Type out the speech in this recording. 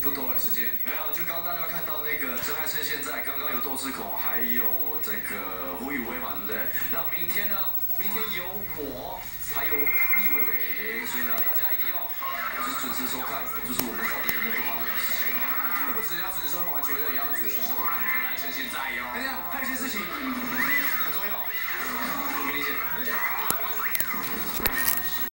不多了时间。没有，就刚刚大家看到那个真爱趁现在，刚刚有窦智孔，还有这个胡宇威嘛，对不对？那明天呢？明天有我，还有李维维，所以呢，大家一定要就是准时收看，就是我们到底有没有发生的事情？不只要准时收看完全的，也要准时收看真爱趁现在哟。